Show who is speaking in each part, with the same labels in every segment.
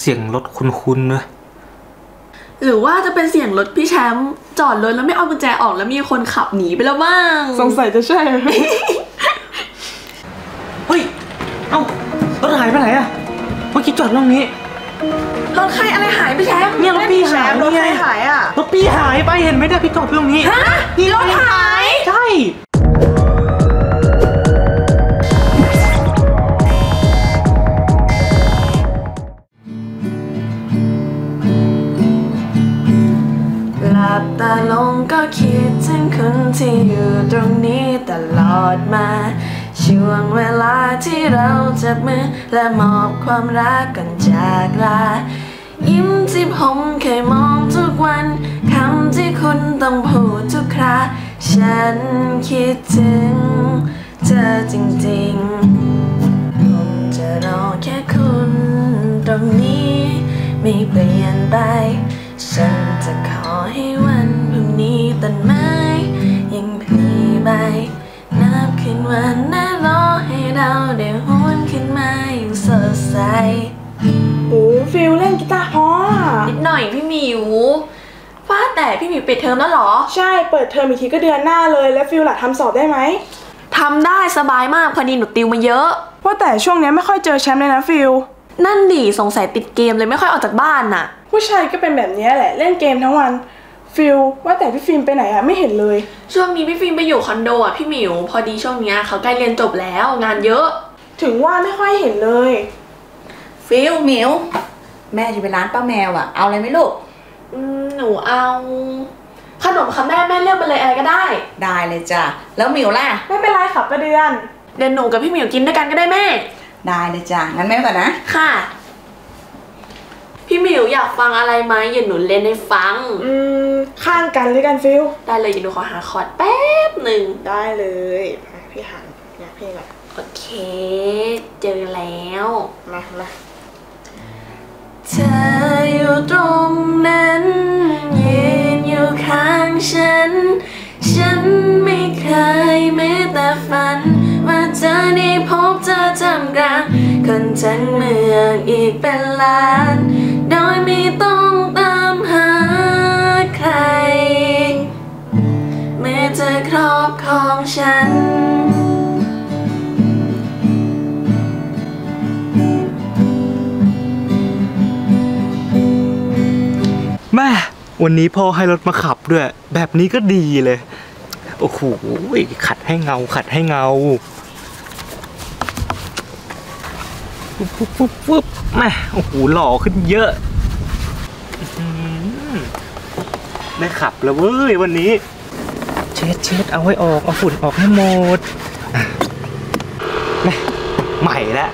Speaker 1: เสียง
Speaker 2: ร
Speaker 3: ถคุ้นๆเลย
Speaker 1: หรือว่าจะเป็นเสียงรถพี่แชมป์จอดรถแล้วไม่เอากุญแจออกแล้วมีคนขับหนีไปแล้วบ้าง
Speaker 2: สงสัยจะใช่
Speaker 3: เฮ้ย เอ้ารถหายไปไหนอะเมื่อกี้จอดตรงนี้
Speaker 1: รถใครอะไรหายไปแชมป์
Speaker 3: เนี่ยรถพี่หาย
Speaker 2: รถ
Speaker 3: นี่
Speaker 2: ใคร
Speaker 3: ไง
Speaker 2: หายอะ
Speaker 3: รถพี่หายไปเห็นไหมเนี่ยพี่จอดตรงนี้
Speaker 1: ฮะรถหาย
Speaker 3: ใช่
Speaker 1: บตาลงก็คิดถึงคนที่อยู่ตรงนี้ตลอดมา ช่วงเวลาที่เราจับมือและมอบความรักกันจากลา ยิ้มที่ผมเคยมองทุกวันคำที่คุณต้องพูดทุกครา ฉันคิดถึงเธอจริงๆ ผมจะรอแค่คุณตรงนี้ ไม่เปลี่ยนไป ฉันจะ ให้วันพรุ่งนี้ต้นไม้ยังผลิใบ นับคืนวันน่ารอให้เราได้หวนคืนมาอย่างสดใส
Speaker 2: โอ้ฟิลเล่นกีตาร์เพราะอะ
Speaker 1: นิดหน่อยพี่หมิวว่าแต่พี่หมิวปิดเทอมแล้วเหรอ
Speaker 2: ใช่เปิดเทอมอีกทีก็เดือนหน้าเลยแล้วฟิลล่ะทำสอบได้ไหม
Speaker 1: ทำได้สบายมากพอดีหนูติวมาเยอะ
Speaker 2: ว่าแต่ช่วงเนี้ยไม่ค่อยเจอแชมป์เลยนะฟิล
Speaker 1: นั่นดิสงสัยติดเกมเลยไม่ค่อยออกจากบ้านน่ะ
Speaker 2: ผู้ชายก็เป็นแบบเนี้ยแหละเล่นเกมทั้งวัน ฟิลว่าแต่พี่ฟิล์มไปไหนอะไม่เห็นเลย
Speaker 1: ช่วงนี้พี่ฟิล์มไปอยู่คอนโดอะพี่หมิว พอดีช่วงเนี้ยเขาใกล้เรียนจบแล้วงานเยอะ
Speaker 2: ถึงว่าไม่ค่อยเห็นเลย
Speaker 4: ฟิลหมิว แม่จะไปร้านป้าแมวอะเอาอะไรไหมลูก
Speaker 1: อืมหนูเอาขนมค่ะแม่แม่เลือกไปเลยอะไรก็ได้
Speaker 4: ได้เลยจ้ะแล้วหมิวล่ะ
Speaker 2: ไม่เป็นไรขับประเดือน
Speaker 1: เดี๋ยวหนูกับพี่หมิวกินด้วยกันก็ได้แม่
Speaker 4: ได้เลยจ้ะงั้นแม่ก่อนนะ
Speaker 1: ค่ะ พี่หมิวอยากฟังอะไรไหมอย่าหนูเล่นให้ฟัง
Speaker 2: อืม ข้างกันเลยกันฟิล
Speaker 1: ได้เลยอย่าหนูขอหาคอร์ดแป๊บหนึ่ง
Speaker 2: ได้เลยมาพี่หันอยากเพลงอะ
Speaker 1: โอเค เจอแล้ว
Speaker 2: มามา
Speaker 1: เธออยู่ตรงนั้น ยืนอยู่ข้างฉัน ฉันไม่เคยแม้แต่ฝัน ว่าจะได้พบเธอจำกลางคนทั้งเมืองอีกเป็นล้าน
Speaker 3: วันนี้พ่อให้รถมาขับด้วย แบบนี้ก็ดีเลย โอ้โหขัดให้เงา ขัดให้เงาปุ๊บปุ๊บปุ๊บปุ๊บแม่โอ้โหหล่อขึ้นเยอะได้ขับแล้วเว้ยวันนี้ เช็ดเช็ดเอาไว้ออก เอาฝุ่นออกให้หมดอะแม่ใหม่แล้ว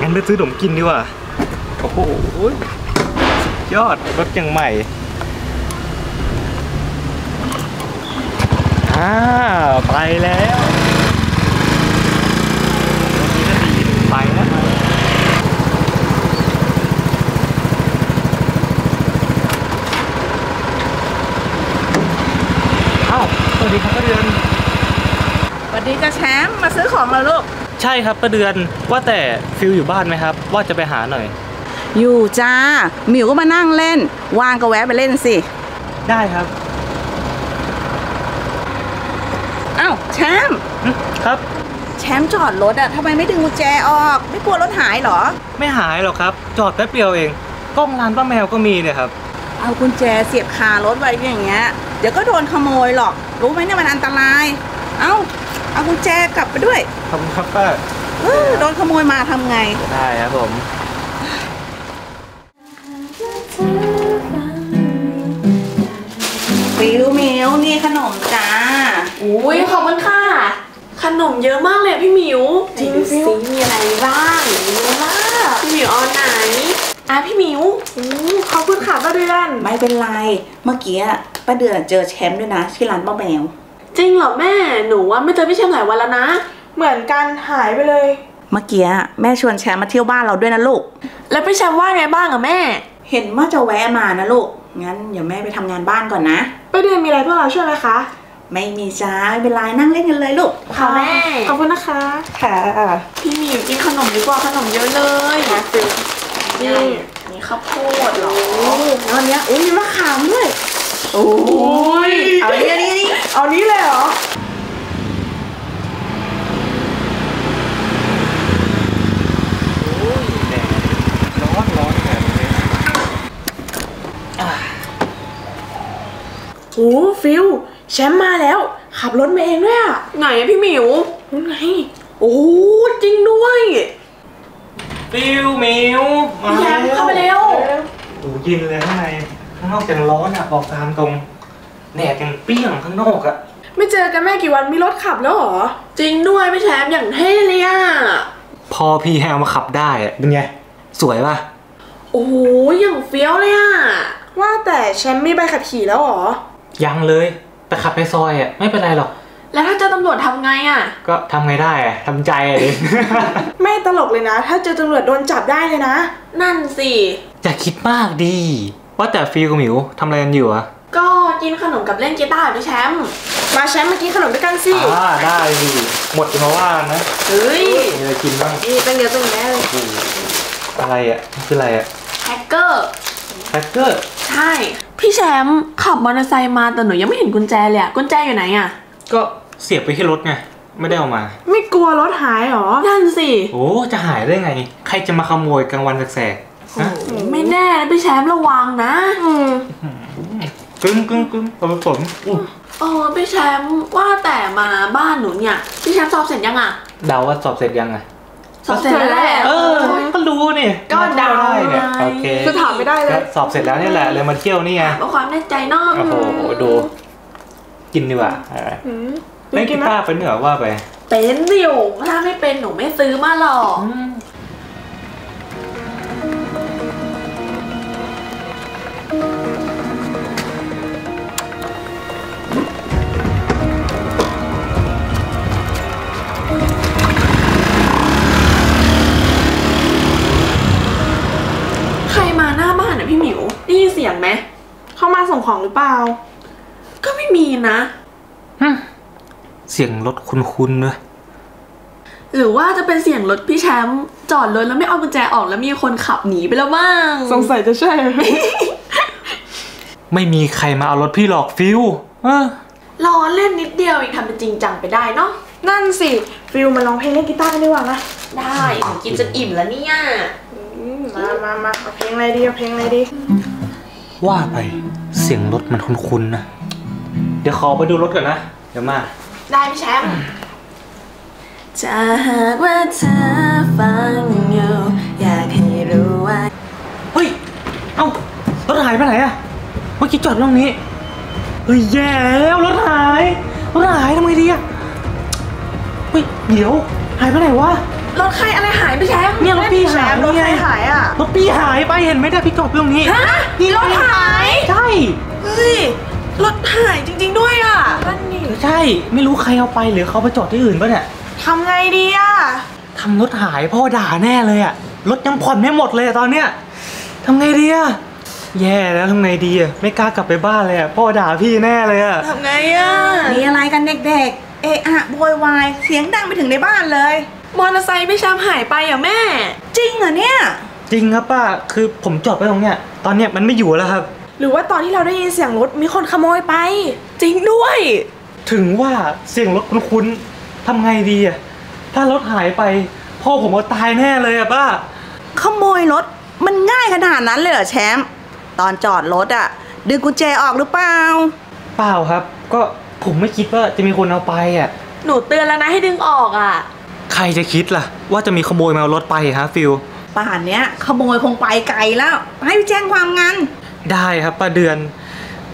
Speaker 3: งั้นไปซื้อขนมกินดีกว่า โอ้โหยอดรถยังใหม่ อ่าไปแล้ววันนี้ก็ดีไปแล้วเอ้าสวัสดีครับป้าเดือน
Speaker 4: สวัสดีจ้ะแชมป์มาซื้อของแล้วลูก
Speaker 3: ใช่ครับป้าเดือนว่าแต่ฟิลอยู่บ้านไหมครับ ว่าจะไปหาหน่อย
Speaker 4: อยู่จ้าหมิวก็มานั่งเล่น วางก็แวะไปเล่นสิ
Speaker 3: ได้ครับ
Speaker 4: เอ้าแชมป์
Speaker 3: หึครับ
Speaker 4: แชมป์จอดรถอะทำไมไม่ดึงกุญแจออก ไม่กลัวรถหายเหรอ
Speaker 3: ไม่หายหรอกครับ จอดแป๊บเดียวเอง กล้องร้านป้าแมวก็มีเนี่ยครับ
Speaker 4: เอากุญแจเสียบคารถไว้อย่างเงี้ย เดี๋ยวก็โดนขโมยหรอก รู้ไหมเนี่ยมันอันตราย เอ้า เอากุญแจกลับไปด้วย
Speaker 3: ขอบคุณครับป้า
Speaker 4: เออโดนขโมยมาทำไง
Speaker 3: ได้ครับผม
Speaker 4: ฟิวหมิวนี่ขนมจ้า
Speaker 1: อุ้ยขอบคุณค่ะ ขนมเยอะมากเลยพี่หมิว
Speaker 2: จริง
Speaker 1: ดู
Speaker 2: ฟิ
Speaker 1: สิ
Speaker 2: ล
Speaker 1: มีอะไรบ้างเยอะมากพี่หมิวเอาไหนอะพี่หมิว
Speaker 2: อืมขอบคุณค่ะประเดือน
Speaker 4: ไม่เป็นไร เมื่อกี้อะป้าเดือนเจอแชมป์ด้วยนะที่ร้านป้าแมว
Speaker 1: จริงเหรอแม่หนูว่าไม่เจอพี่แชมป์หลายวันแล้วนะ
Speaker 2: เหมือนกันหายไปเลย
Speaker 4: เมื่อกี้แม่ชวนแชมป์มาเที่ยวบ้านเราด้วยนะลูก
Speaker 1: แล้วพี่แชมป์ว่าไงบ้างอะแม่
Speaker 4: เห็นว่าจะแวะมานะลูกงั้นเดี๋ยวแม่ไปทำงานบ้านก่อนนะ
Speaker 2: ประเดือนมีอะไรพวกเราช่วยไหมคะ
Speaker 4: ไม่มีจ้าไม่เป็นไรนั่งเล่นกันเลยลูก
Speaker 1: ค่ะแม่
Speaker 2: ขอบคุณนะคะ
Speaker 4: ค่ะ
Speaker 1: พี่หมิวกินขนมดีกว่าขนมเยอะเลยนะฟิลนี่มีข้าวโพดเหรอ
Speaker 2: แล้วอันเนี้ยอุ้ยมีมะขามด้วย
Speaker 4: โอ้ยเอาดิเอาดิเอาดิ
Speaker 2: เอานี้เลยเหรอ
Speaker 3: แดดร้อนร้อนแบบนี้
Speaker 2: โอ้ฟิล แชมป์มาแล้ว ขับรถมาเองด้วยอะ
Speaker 1: ไหนอะพี่หมิว
Speaker 2: นู่นไง
Speaker 1: โอ้จริงด้วย
Speaker 3: ฟิวหมิวมา
Speaker 1: พี่แชมป์เข้ามาเร็ว
Speaker 3: โอ้เย็นเลยข้างในข้างนอกยังร้อนอะบอกตามตรงแดดยังเปรี้ยงข้างนอกอะ
Speaker 2: ไม่เจอกันแม่กี่วันมีรถขับแล้วเหรอ
Speaker 1: จริงด้วยพี่แชมป์อย่างเท่เลยอะ
Speaker 3: พอพี่แฮวมาขับได้อะเป็นไง สวยป่ะ
Speaker 1: โอ้โหอย่างเฟี้ยวเลยอะ
Speaker 2: ว่าแต่แชมป์มีใบขับขี่แล้วเหรอ
Speaker 3: ยังเลย แต่ขับไปซอยอะไม่เป็นไรหรอก
Speaker 1: แล้วถ้าเจอตำรวจทำไงอะ
Speaker 3: ก็ทำไงได้อะทำใจอะดิ
Speaker 2: ไม่ตลกเลยนะ ถ้าเจอตำรวจโดนจับได้เลยนะ
Speaker 1: นั่นสิ
Speaker 3: อย่าคิดมากดี ว่าแต่ฟิลกับหมิวทำอะไรกันอยู่อะ
Speaker 1: ก็กินขนมกับเล่นกีตาร์พี่แชมป์
Speaker 2: มาแชมป์มากินขนมด้วยกันสิ
Speaker 3: อ่าได้ดิหมดจะมาว่านะ
Speaker 1: เฮ้ย
Speaker 3: มีอะไรกินบ้าง
Speaker 2: นี่ตั้งเยอะตั้งแยะเลย
Speaker 3: โอ้โหอะไรอะมันคืออะไรอะ
Speaker 1: แฮกเกอร์
Speaker 3: แฮกเกอร์
Speaker 1: ใช่ พี่แชมป์ขับมอเตอร์ไซค์มาแต่หนูยังไม่เห็นกุญแจเลยอะกุญแจอยู่ไหนอะ
Speaker 3: ก็เสียบไปที่รถไง ไม่ได้เอามา
Speaker 2: ไม่กลัวรถหายเหรอ
Speaker 1: นั่นสิ
Speaker 3: โอ้จะหายได้ไง ใครจะมาขโมยกลางวันแสกๆฮะ
Speaker 1: ไม่แน่นะพี่แชมป์ระวังนะ
Speaker 2: อืม
Speaker 3: กึ้งกึ้งกึ้งผสมอุ๊ย
Speaker 1: เออพี่แชมป์ว่าแต่มาบ้านหนูเนี่ยพี่แชมป์สอบเสร็จยังอะ
Speaker 3: เดาว่าสอบเสร็จยังไง
Speaker 1: สอบเสร็จแล้วแหละ
Speaker 3: เออ ก็รู้นี่
Speaker 1: ก็เดา
Speaker 3: ได้เนี่ย
Speaker 1: ไง
Speaker 3: โอเค
Speaker 2: คือถามไม่ได้เล
Speaker 3: ก็
Speaker 2: ย
Speaker 3: สอบเสร็จแล้วนี่แหละเลยมาเที่ยวนี่ไง
Speaker 1: เพื่อความแน่ใจเนอก
Speaker 3: โอ้โหดู กินดีกว่าเออ
Speaker 2: อืม
Speaker 3: เล่นกีตาร์เป็นเหนือว่าไป
Speaker 1: เป็นสิโอถ้าไม่เป็นหนูไม่ซื้อมาหรอก งไหม
Speaker 2: เข้ามาส่งของหรือเปล่า
Speaker 1: ก็ไม่มีนะ
Speaker 3: เสียงรถคุ้นๆเนอะ
Speaker 1: หรือว่าจะเป็นเสียงรถพี่แชมป์จอดรถแล้วไม่เอากุญแจออกแล้วมีคนขับหนีไปแล้วบ้าง
Speaker 2: สงสัยจะใช่
Speaker 3: ไม่มีใครมาเอารถพี่หรอกฟิวเออ
Speaker 1: ล้อเล่นนิดเดียวเองทำเป็นจริงจังไปได้เนาะ
Speaker 2: นั่นสิ ฟิลมาร้องเพลงเล่นกีตาร์กันดีกว่านะ
Speaker 1: ได้หนูกินจนอิ่มแล้วเนี่ย
Speaker 2: อืมมามามาเอาเพลงอะไรดีเอาเพลงอะไรดี
Speaker 3: ว่าไปเสียงรถมันคุ้นๆนะ เดี๋ยวขอไปดูรถก่อนนะ เดี๋ยวมา
Speaker 1: ได้พี่แชมป์จะหากว่าเธอฟังอยู่อยากให้รู้ว่า
Speaker 3: เฮ้ย เอ้ารถหายไปไหนอะเมื่อกี้จอดตรงนี้ เฮ้ยแย่แล้วรถหาย รถหายทำไงดีอะเฮ้ย เดี๋ยว หายไปไหนวะ
Speaker 1: รถใครอะไรหายพี่แชมป์
Speaker 3: เนี่ยรถพี่หาย
Speaker 2: รถ
Speaker 3: นี่
Speaker 2: ใค
Speaker 3: ไง
Speaker 2: รหายอะ
Speaker 3: รถพี่หายไปเห็นไหมเนี่ยพี่จอดตรงนี้
Speaker 1: ฮะนี่รถหาย
Speaker 3: ใช่
Speaker 1: เฮ้ยรถหายจริง ๆ ด้วยอะ
Speaker 2: นั่นนี่
Speaker 3: ใช่ไม่รู้ใครเอาไปหรือเขาไปจอดที่อื่นปะเนี่ย
Speaker 2: ทำไงดีอะ
Speaker 3: ทำรถหายพ่อด่าแน่เลยอะรถยังผ่อนไม่หมดเลยอะตอนเนี้ยทำไงดีอะแย่แล้วทำไงดีอะไม่กล้ากลับไปบ้านเลยอะพ่อด่าพี่แน่เลยอะ
Speaker 1: ทำไงอะ
Speaker 4: มีอะไรกันเด็กๆเอะอะโวยวายเสียงดังไปถึงในบ้านเลย
Speaker 1: มอเตอร์ไซค์พี่แชมป์หายไปอะแม่
Speaker 4: จริงเหรอเนี่ย
Speaker 3: จริงครับป้า คือผมจอดไว้ตรงเนี้ย ตอนเนี้ยมันไม่อยู่แล้วครับ
Speaker 2: หรือว่าตอนที่เราได้ยินเสียงรถมีคนขโมยไป
Speaker 1: จริงด้วย
Speaker 3: ถึงว่าเสียงรถคุ้นๆทำไงดีอะถ้ารถหายไปพ่อผมก็ตายแน่เลยอะป้า
Speaker 4: ขโมยรถมันง่ายขนาดนั้นเลยเหรอแชมป์ตอนจอดรถอะดึงกุญแจออกหรือเปล่า
Speaker 3: เปล่าครับ ก็ผมไม่คิดว่าจะมีคนเอาไปอะ
Speaker 1: หนูเตือนแล้วนะให้ดึงออกอะ
Speaker 3: ใค รจะคิดล่ะ ว่าจะมีขโมยมาเอารถไปฮะฟิล
Speaker 4: ป่านเนี้ยขโมยคงไปไกลแล้ว ให้ไปแจ้งความงัน
Speaker 3: ได้ครับป้าเดือน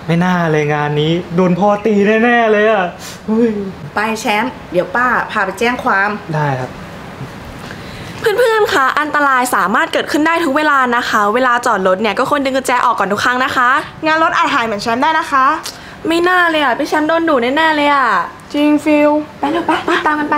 Speaker 3: ไม่น่าเลยงานนี้ โดนพ่อตีแน่ๆเลยอะอุ้ย
Speaker 4: ไปแชมป์เดี๋ยวป้าพาไปแจ้งความ
Speaker 3: ได้ครับ
Speaker 1: เพื่อนๆ คะ อันตรายสามารถเกิดขึ้นได้ทุกเวลานะคะ เวลาจอดรถเนี่ยก็ควรดึงกุญแจออกก่อนทุกครั้งนะคะ
Speaker 2: งานรถอาจหายเหมือนแชมป์ได้นะคะ
Speaker 1: ไม่น่าเลยอะพี่แชมป์โดนดุแน่ๆเลยอะ
Speaker 2: จริงฟิล
Speaker 1: ไปเร็วไปรีบตามกันไป